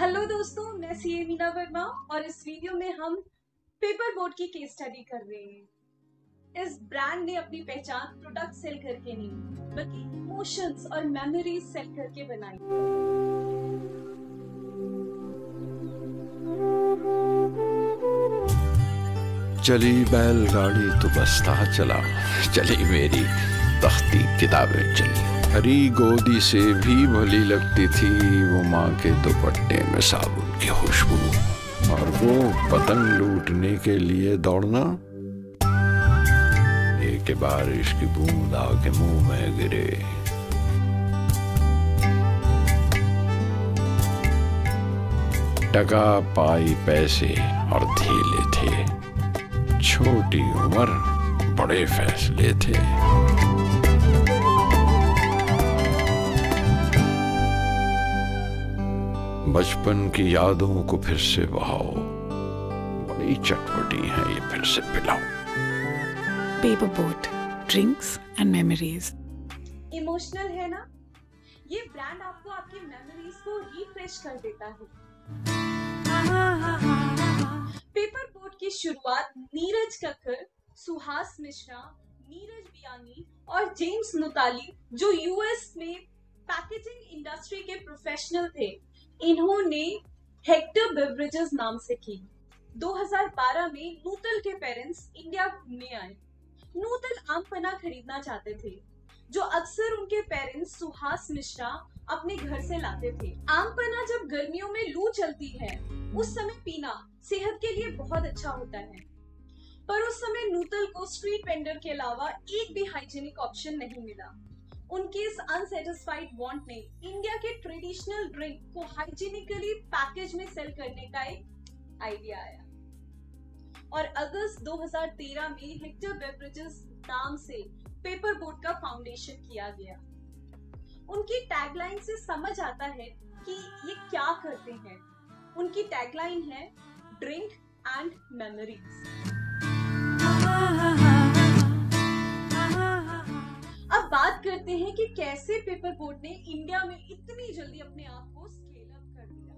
Hello दोस्तों, मैं सी ए वर्मा और इस वीडियो में हम पेपर बोर्ड की केस स्टडी कर रहे हैं। इस ब्रांड ने अपनी पहचान प्रोडक्ट सेल करके नहीं, बल्कि इमोशंस और मेमोरीज सेल करके बनाई। चली बैलगाड़ी तो बस्ता चला, चली मेरी तख्ती किताबें चली। हरी गोदी से भी भली लगती थी, वो माँ के दुपट्टे में साबुन की खुशबू। और वो पतंग लूटने के लिए दौड़ना। एक बारिश की बूंद आके मुँह में गिरे। टका पाई पैसे और धीले थे। छोटी उम्र बड़े फैसले थे। बचपन की यादों को फिर से बहाओ। बड़ी चटपटी है ये फिर से पिलाओ। Paperboat Drinks and Memories. Emotional है ना? ये ब्रांड आपको आपकी मेमोरीज को रिफ्रेश कर देता है। पेपर बोट की शुरुआत नीरज कक्कर सुहास मिश्रा नीरज बियानी और जेम्स नुताली जो यूएस में पैकेजिंग इंडस्ट्री के प्रोफेशनल थे इन्होंने हेक्टर बेवरेजेस नाम से की। 2012 में नूतल के पेरेंट्स इंडिया घूमने आए। नूतल आम पना खरीदना चाहते थे, जो अक्सर उनके पेरेंट्स सुहास मिश्रा अपने घर से लाते थे। आम पना जब गर्मियों में लू चलती है, उस समय पीना सेहत के लिए बहुत अच्छा होता है। पर उस समय नूतल को स्ट्रीट वेंडर के अलावा एक भी हाइजीनिक ऑप्शन नहीं मिला। उनके इस अनसेटिस्फाइड वांट ने इंडिया के ट्रेडिशनल ड्रिंक को हाइजीनिकली पैकेज में सेल करने का एक आइडिया आया। और अगस्त 2013 में हेक्टर बेवरेजेस नाम से पेपर बोट का फाउंडेशन किया गया। उनकी टैगलाइन से समझ आता है कि ये क्या करते हैं। उनकी टैगलाइन है ड्रिंक एंड मेमोरीज अब बात करते हैं कि कैसे पेपर बोट ने इंडिया में इतनी जल्दी अपने आप को स्केल अप कर दिया।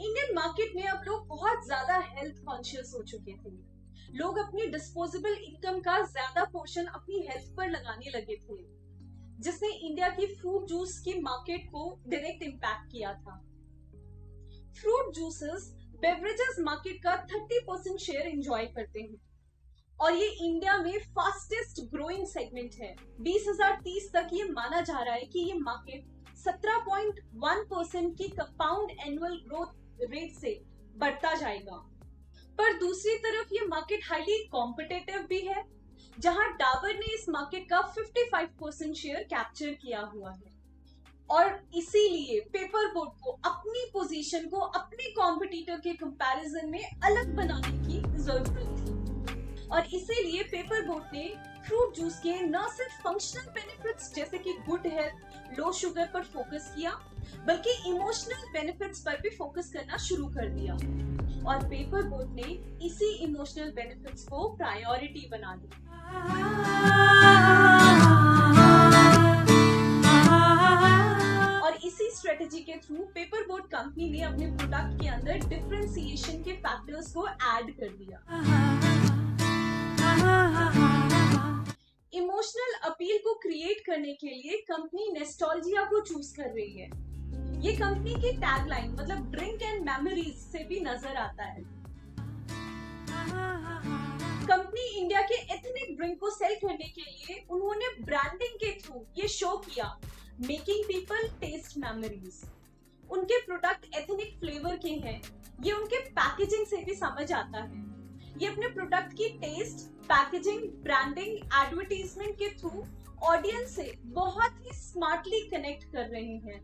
इंडियन मार्केट में अब लोग बहुत ज़्यादा हेल्थ कॉन्शियस हो चुके थे। लोग अपनी डिस्पोजेबल इनकम का ज़्यादा पोर्शन अपनी हेल्थ पर लगाने लगे थे, जिसने इंडिया की फ्रूट जूस की मार्केट को डायरेक्ट इम्पैक्ट किया था। फ्रूट जूसेस बेवरेजेस मार्केट का 30 परसेंट शेयर एंजॉय करते हैं। और ये इंडिया में फास्टेस्ट ग्रोइंग सेगमेंट है। 2030 तक ये माना जा रहा है कि ये मार्केट 17.1 परसेंट की कंपाउंड एनुअल ग्रोथ रेट से बढ़ता जाएगा। पर दूसरी तरफ़ ये मार्केट हाईली कॉम्पिटेटिव भी है, जहाँ डाबर ने इस मार्केट का 55 परसेंट शेयर कैप्चर किया हुआ है। और इसीलिए पेपर बोर्ड को, अपनी पोजीशन को, अपने कॉम्पिटिटर के कंपैरिजन में अलग बनाने की ज़रूरत थी और इसीलिए पेपर बोट ने फ्रूट जूस के न सिर्फ़ फंक्शनल बेनिफिट्स जैसे कि गुड हेल्थ लो शुगर पर फोकस किया, बल्कि इमोशनल बेनिफिट्स पर भी फोकस करना शुरू कर दिया। और पेपर बोट ने इसी इमोशनल बेनिफिट्स को प्रायोरिटी बना दी। और इसी स्ट्रेटेजी के थ्रू पेपर बोट कंपनी ने अपने प्रोडक्ट के अंदर डिफ्रेंसिएशन के फैक्टर्स को ऐड कर दिया। इमोशनल अपील को क्रिएट करने के लिए कंपनी नेस्टोल्जिया को चूज़ कर रही है। ये कंपनी की टैगलाइन मतलब ड्रिंक एंड मेमोरीज से भी नज़र आता है। कंपनी इंडिया के एथनिक ड्रिंक को सेल करने के लिए उन्होंने ब्रांडिंग के थ्रू ये शो किया। मेकिंग पीपल टेस्ट मेमोरीज उनके प्रोडक्ट एथनिक फ्लेवर के हैं। ये उनके पैकेजिंग से भी समझ आता है। ये अपने प्रोडक्ट की टेस्ट पैकेजिंग ब्रांडिंग एडवर्टीजमेंट के थ्रू ऑडियंस से बहुत ही स्मार्टली कनेक्ट कर रहे हैं।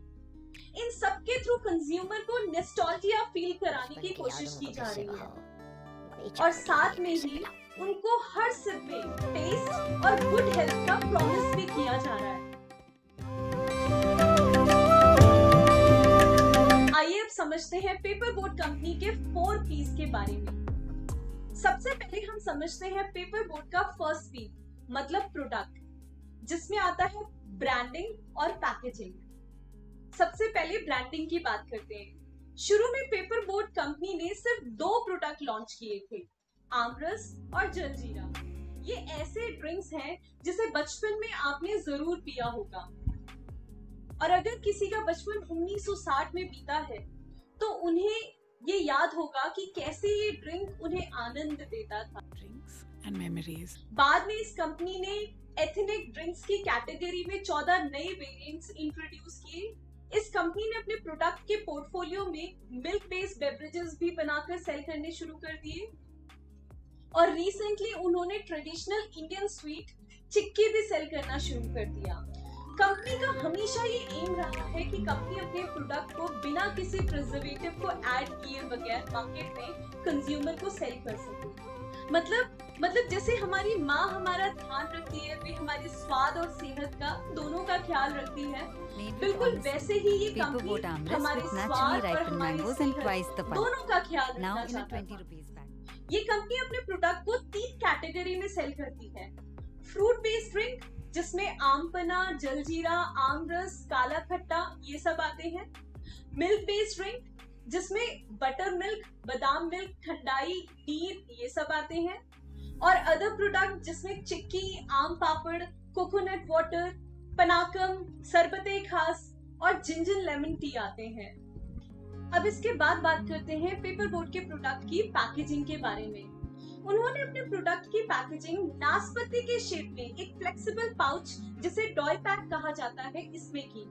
इन सब के थ्रू कंज्यूमर को नेस्टोल्जिया फील कराने की कोशिश की जा रही है। और साथ में ही उनको हर सिप में टेस्ट और गुड हेल्थ का प्रॉमिस भी किया जा रहा है। आइए अब समझते हैं पेपर बोट कंपनी के फोर पीस के बारे में। सबसे पहले हम समझते हैं पेपर बोट का फ़र्स्ट पी मतलब प्रोडक्ट जिसमें आता है ब्रांडिंग और पैकेजिंग सबसे पहले ब्रांडिंग की बात करते हैं। शुरू में पेपर बोट कंपनी ने सिर्फ़ दो प्रोडक्ट लॉन्च किए थे, आमरस और जलजीरा ये ऐसे ड्रिंक्स हैं जिसे बचपन में आपने ज़रूर पिया होगा। और अगर किसी का बचपन 1960 में बीता है तो उन्हें ये याद होगा कि कैसे ये ड्रिंक उन्हें आनंद देता था। Drinks and memories. बाद में इस कंपनी ने एथनिक ड्रिंक्स की कैटेगरी में 14 नए वेरिएंट्स इंट्रोड्यूस किए। इस कंपनी ने अपने प्रोडक्ट के पोर्टफोलियो में मिल्क बेस्ड बेवरेजेस भी बनाकर सेल करने शुरू कर दिए। और रिसेंटली उन्होंने ट्रेडिशनल इंडियन स्वीट चिक्की भी सेल करना शुरू कर दिया। कंपनी का हमेशा ये एम रहा है कि कंपनी अपने प्रोडक्ट को बिना किसी प्रिजर्वेटिव को ऐड किए बगैर मार्केट में कंज्यूमर को सेल कर सके मतलब मतलब जैसे हमारी माँ हमारा ध्यान रखती है वे हमारे स्वाद और सेहत का दोनों का ख्याल रखती है बिल्कुल वैसे ही ये कंपनी हमारे स्वाद और हमारी सेहत. दोनों का ख्याल Now रखना in a चाहता 20 था rupees bag. ये कंपनी अपने प्रोडक्ट को तीन कैटेगरी में सेल करती है फ्रूट बेस्ड ड्रिंक जिसमें आम पना जलजीरा आम रस काला खट्टा ये सब आते हैं। मिल्क बेस्ड ड्रिंक जिसमें बटर मिल्क बादाम मिल्क ठंडाई नीर ये सब आते हैं। और अदर प्रोडक्ट जिसमें चिक्की, आम पापड़ कोकोनट वाटर पनाकम, सरबते खास और जिंजर लेमन टी आते हैं। अब इसके बाद बात करते हैं पेपर बोर्ड के प्रोडक्ट की पैकेजिंग के बारे में। उन्होंने अपने प्रोडक्ट की पैकेजिंग नाशपति के शेप में एक फ्लेक्सिबल पाउच जिसे डॉय पैक कहा जाता है, इसमें की।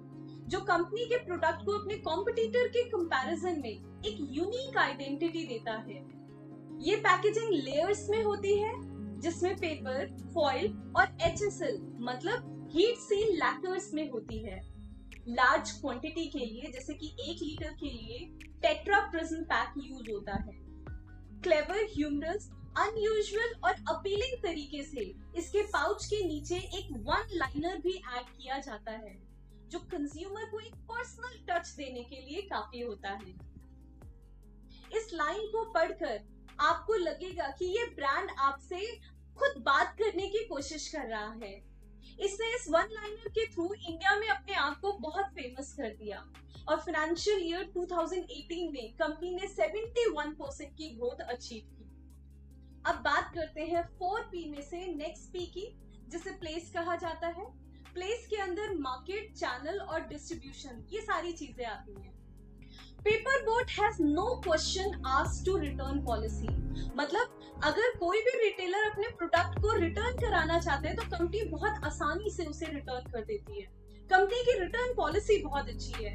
जो कंपनी के प्रोडक्ट को अपने कॉम्पिटिटर के कंपैरिजन में एक यूनिक आइडेंटिटी देता है। ये पैकेजिंग लेयर्स में होती है, जिसमें पेपर फॉइल और एचएसएल मतलब हीट सील लैकर्स में होती है। लार्ज क्वांटिटी के लिए, जैसे कि एक लीटर के लिए टेट्रा प्रिज्म पैक यूज़ होता है। क्लेवर ह्यूमरस अनयूजुअल और अपीलिंग तरीके से इसके पाउच के नीचे एक वन लाइनर भी ऐड किया जाता है, जो कंज्यूमर को एक पर्सनल टच देने के लिए काफ़ी होता है। इस लाइन को पढ़कर आपको लगेगा कि ये ब्रांड आपसे खुद बात करने की कोशिश कर रहा है। इसने इस वन लाइनर के थ्रू इंडिया में अपने आप को बहुत फ़ेमस कर दिया और फाइनेंशियल ईयर 2018 में कंपनी ने 71 परसेंट की ग्रोथ अचीव की अब बात करते हैं फोर पी में से नेक्स्ट पी की, जिसे प्लेस कहा जाता है। प्लेस के अंदर मार्केट चैनल और डिस्ट्रीब्यूशन ये सारी चीज़ें आती हैं। Paper boat has no question ask to return policy मतलब अगर कोई भी रिटेलर अपने प्रोडक्ट को रिटर्न कराना चाहते हैं तो कंपनी बहुत आसानी से उसे रिटर्न कर देती है। कंपनी की रिटर्न पॉलिसी बहुत अच्छी है।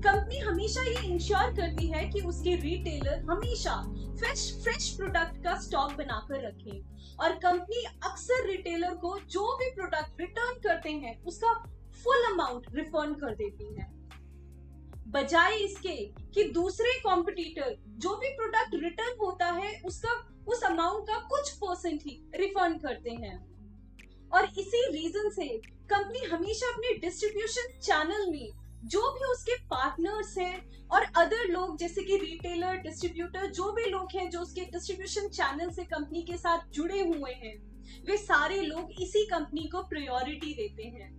कंपनी हमेशा ये इंश्योर करती है कि उसके रिटेलर हमेशा फ्रेश फ्रेश प्रोडक्ट का स्टॉक बनाकर रखें। और कंपनी अक्सर रिटेलर को जो भी प्रोडक्ट रिटर्न करते हैं, उसका फुल अमाउंट रिफंड कर देती है। बजाय इसके कि दूसरे कॉम्पिटिटर जो भी प्रोडक्ट रिटर्न होता है, उसका, उस अमाउंट का कुछ परसेंट ही रिफंड करते हैं। और इसी रीजन से कंपनी हमेशा अपने डिस्ट्रीब्यूशन चैनल में जो भी उसके पार्टनर्स हैं और अदर लोग, जैसे कि रिटेलर डिस्ट्रीब्यूटर जो भी लोग हैं जो उसके डिस्ट्रीब्यूशन चैनल से कंपनी के साथ जुड़े हुए हैं, वे सारे लोग इसी कंपनी को प्रायोरिटी देते हैं।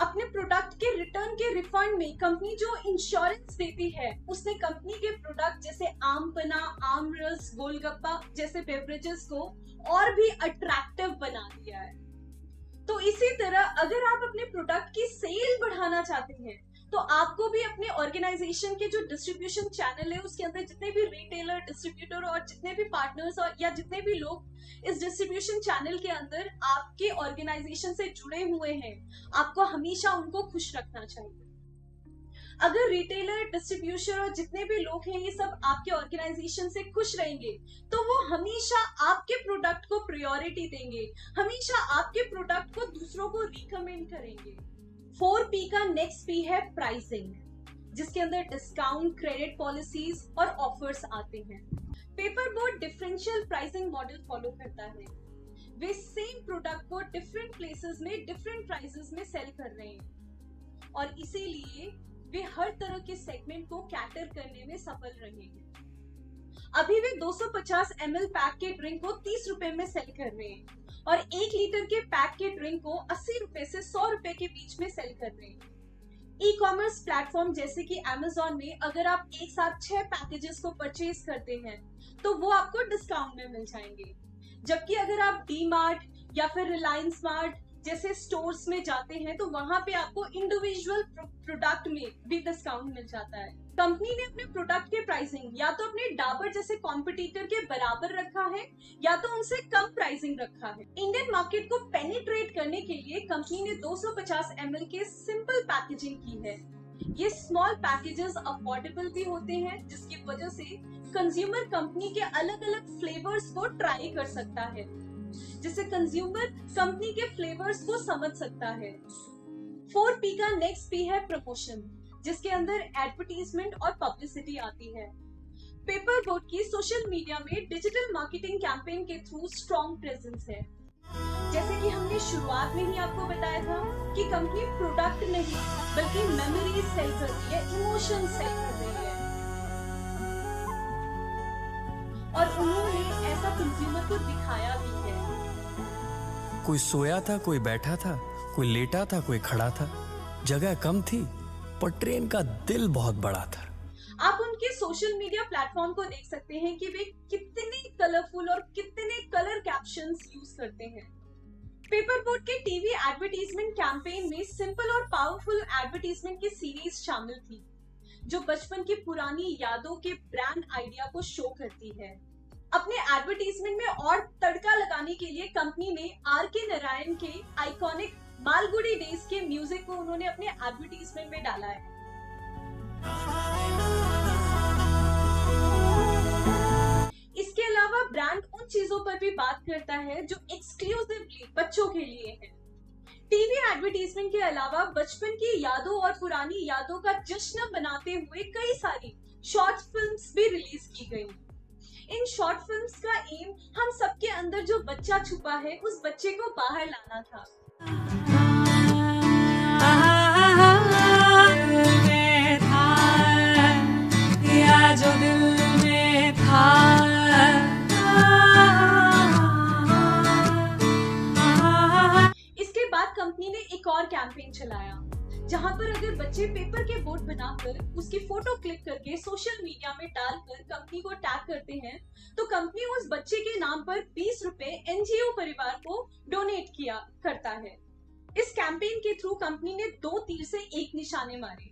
अपने प्रोडक्ट के रिटर्न के रिफंड में कंपनी जो इंश्योरेंस देती है, उसने कंपनी के प्रोडक्ट जैसे आम पना आम रस, गोलगप्पा जैसे बेवरेजेस को और भी अट्रैक्टिव बना दिया है। तो इसी तरह अगर आप अपने प्रोडक्ट की सेल बढ़ाना चाहते हैं तो आपको भी अपने ऑर्गेनाइजेशन के जो डिस्ट्रीब्यूशन चैनल है, उसके अंदर जितने भी रिटेलर डिस्ट्रीब्यूटर और जितने भी पार्टनर्स और या जितने भी लोग इस डिस्ट्रीब्यूशन चैनल के अंदर आपके ऑर्गेनाइजेशन से जुड़े हुए हैं, आपको हमेशा उनको खुश रखना चाहिए। अगर रिटेलर डिस्ट्रीब्यूटर और जितने भी लोग हैं, ये सब आपके ऑर्गेनाइजेशन से खुश रहेंगे तो वो हमेशा आपके प्रोडक्ट को प्रायोरिटी देंगे। हमेशा आपके प्रोडक्ट को दूसरों को रिकमेंड करेंगे। फोर पी का नेक्स्ट पी है प्राइसिंग जिसके अंदर डिस्काउंट क्रेडिट पॉलिसीज़ और ऑफर्स आते हैं। Paper board differential pricing model follow करता है। वे सेम प्रोडक्ट को डिफरेंट प्लेसेस में डिफरेंट प्राइसेस में सेल कर रहे हैं। और इसीलिए वे हर तरह के सेगमेंट को कैटर करने में सफल रहे हैं अभी वे 250 ml पैक के ड्रिंक को 30 रुपए में सेल कर रहे हैं और एक लीटर के पैक के ड्रिंक को अस्सी रुपए से सौ रुपए के बीच में सेल कर रहे हैं। ई कॉमर्स प्लेटफॉर्म जैसे कि Amazon में अगर आप एक साथ छह पैकेजेस को परचेज करते हैं तो वो आपको डिस्काउंट में मिल जाएँगे। जबकि अगर आप डी मार्ट या फिर रिलायंस मार्ट जैसे स्टोर्स में जाते हैं तो वहाँ पे आपको इंडिविजुअल प्रोडक्ट में भी डिस्काउंट मिल जाता है। कंपनी ने अपने प्रोडक्ट के प्राइसिंग या तो अपने डाबर जैसे कॉम्पिटिटर के बराबर रखा है, या तो उनसे कम प्राइसिंग रखा है। इंडियन मार्केट को पेनिट्रेट करने के लिए कंपनी ने 250 ml के सिंपल पैकेजिंग की है। ये स्मॉल पैकेजेस अफोर्डेबल भी होते हैं, जिसकी वजह से कंज्यूमर कंपनी के अलग अलग फ्लेवर्स को ट्राई कर सकता है। जिससे कंज्यूमर कंपनी के फ्लेवर्स को समझ सकता है। फोर पी का नेक्स्ट पी है प्रमोशन जिसके अंदर एडवर्टीजमेंट और पब्लिसिटी आती है। पेपर बोर्ड की सोशल मीडिया में डिजिटल मार्केटिंग कैंपेन के थ्रू स्ट्रॉन्ग प्रेजेंस है। जैसे कि हमने शुरुआत में ही आपको बताया था कि कंपनी प्रोडक्ट नहीं, बल्कि मेमोरी सेल कर रही है इमोशन सेल कर रही है। और उन्होंने ऐसा कंज्यूमर को दिखाया भी। कोई सोया था, कोई बैठा था, कोई लेटा था, कोई खड़ा था। जगह कम थी, पर ट्रेन का दिल बहुत बड़ा था। आप उनके सोशल मीडिया प्लेटफॉर्म को देख सकते हैं कि वे कितने कलरफुल और कितने कलर कैप्शंस यूज़ करते हैं। पेपर बोर्ड के टीवी एडवर्टीजमेंट कैंपेन में सिंपल और पावरफुल एडवर्टीजमेंट की सीरीज़ शामिल थी, जो बचपन की पुरानी यादों के ब्रांड आइडिया को शो करती है। अपने एडवर्टीजमेंट में और तड़का लगाने के लिए कंपनी ने आर के नारायण के आइकॉनिक मालगुडी डेज़ के म्यूज़िक को उन्होंने अपने एडवर्टीजमेंट में डाला है। इसके अलावा ब्रांड उन चीज़ों पर भी बात करता है जो एक्सक्लूसिवली बच्चों के लिए है। टीवी एडवर्टीजमेंट के अलावा बचपन की यादों और पुरानी यादों का जश्न बनाते हुए कई सारी शॉर्ट फिल्म्स भी रिलीज़ की गई। इन शॉर्ट फिल्म्स का एम हम सबके अंदर जो बच्चा छुपा है, उस बच्चे को बाहर लाना था। इसके बाद कंपनी ने एक और कैंपेन चलाया, जहाँ पर अगर बच्चे पेपर के बोर्ड बनाकर उसकी फ़ोटो क्लिक सोशल मीडिया में डालकर कंपनी को टैग करते हैं तो कंपनी उस बच्चे के नाम पर 20 रुपए एनजीओ परिवार को डोनेट किया करता है। इस कैंपेन के थ्रू कंपनी ने दो तीर से एक निशाने मारे।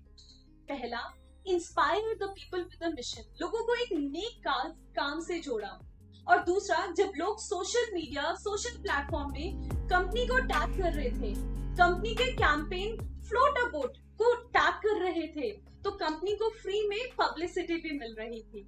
पहला inspire the people with mission लोगों को एक नेक काम काम से जोड़ा। और दूसरा, जब लोग सोशल मीडिया सोशल प्लेटफॉर्म में कंपनी को टैग कर रहे थे कंपनी के कैंपेन फ्लोट अ बोट को टैग कर रहे थे तो कंपनी को फ्री में पब्लिसिटी भी मिल रही थी।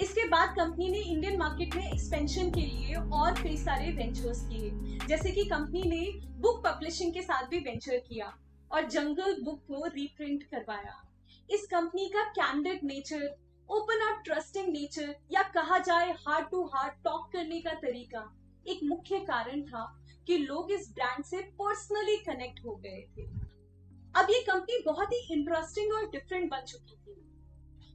इसके बाद कंपनी ने इंडियन मार्केट में एक्सपेंशन के लिए और कई सारे वेंचर्स किए। जैसे कि कंपनी ने बुक पब्लिशिंग के साथ भी वेंचर किया और जंगल बुक को रीप्रिंट करवाया। इस कंपनी का कैंडिड नेचर ओपन और ट्रस्टिंग नेचर या कहा जाए हार्ट टू हार्ट टॉक करने का तरीका एक मुख्य कारण था कि लोग इस ब्रांड से पर्सनली कनेक्ट हो गए थे। अब ये कंपनी बहुत ही इंटरेस्टिंग और डिफरेंट बन चुकी थी।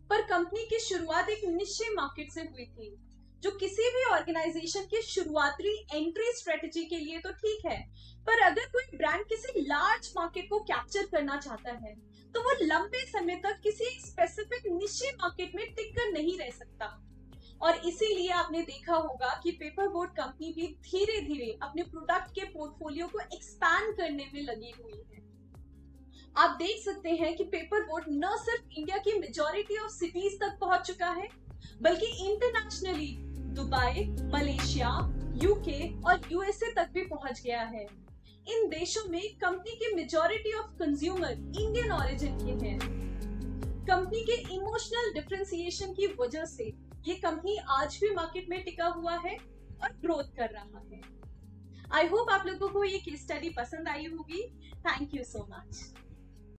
पर कंपनी की शुरुआत एक निश्चय मार्केट से हुई थी, जो किसी भी ऑर्गेनाइजेशन की शुरुआती एंट्री स्ट्रेटेजी के लिए तो ठीक है, पर अगर कोई ब्रांड किसी लार्ज मार्केट को कैप्चर करना चाहता है तो वो लंबे समय तक किसी स्पेसिफिक निश्चय मार्केट में टिक कर नहीं रह सकता। और इसीलिए आपने देखा होगा कि पेपर बोर्ड कंपनी भी धीरे धीरे अपने प्रोडक्ट के पोर्टफोलियो को एक्सपैंड करने में लगी हुई है। आप देख सकते हैं कि पेपर बोट न सिर्फ़ इंडिया की मेजोरिटी ऑफ़ सिटीज़ तक पहुँच चुका है, बल्कि इंटरनेशनली दुबई, मलेशिया यूके और यूएसए तक भी पहुँच गया है। इन देशों में कंपनी की majority of consumer Indian origin के हैं। कंपनी के इमोशनल डिफ्रेंसिएशन की वजह से ये कंपनी आज भी मार्केट में टिका हुआ है और ग्रोथ कर रहा है। आई होप आप लोगों को ये केस स्टडी पसंद आई होगी। Thank you so much